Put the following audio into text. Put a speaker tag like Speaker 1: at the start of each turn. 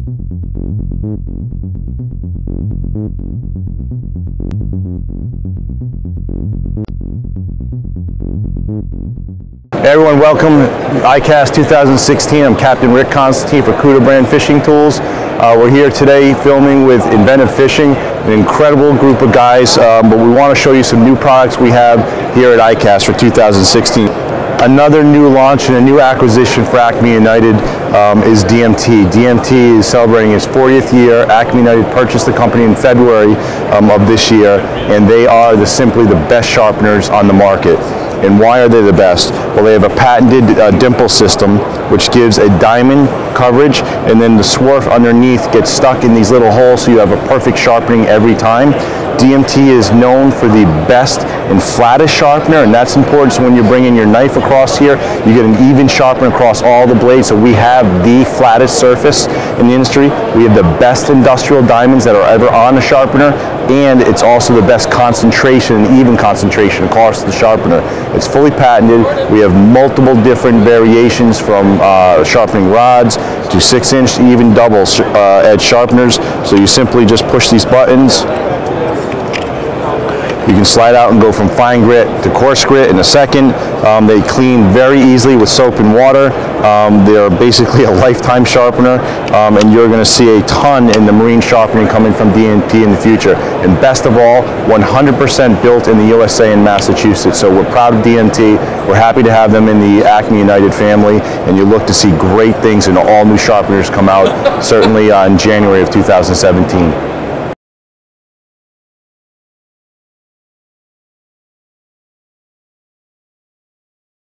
Speaker 1: Hey everyone, welcome ICAST 2016. I'm Captain Rick Constantine for Cuda Brand Fishing Tools. Uh, we're here today filming with Inventive Fishing, an incredible group of guys, um, but we want to show you some new products we have here at ICAST for 2016. Another new launch and a new acquisition for Acme United um, is DMT. DMT is celebrating its 40th year. Acme United purchased the company in February um, of this year, and they are the, simply the best sharpeners on the market. And why are they the best? Well, they have a patented uh, dimple system, which gives a diamond coverage, and then the swarf underneath gets stuck in these little holes, so you have a perfect sharpening every time. DMT is known for the best and flattest sharpener, and that's important. So when you're bringing your knife across here, you get an even sharpener across all the blades. So we have the flattest surface in the industry. We have the best industrial diamonds that are ever on a sharpener, and it's also the best concentration and even concentration across the sharpener. It's fully patented. We have multiple different variations from uh, sharpening rods to six inch, even double uh, edge sharpeners. So you simply just push these buttons you can slide out and go from fine grit to coarse grit in a second. Um, they clean very easily with soap and water. Um, they're basically a lifetime sharpener, um, and you're going to see a ton in the marine sharpening coming from DMT in the future. And best of all, 100% built in the USA and Massachusetts. So we're proud of DMT. We're happy to have them in the Acme United family, and you look to see great things and all new sharpeners come out certainly uh, in January of 2017.